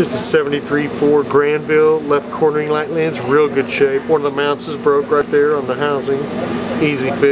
This is 73 Ford Grand Ville, left cornering light lens, real good shape. One of the mounts is broke right there on the housing. Easy fix.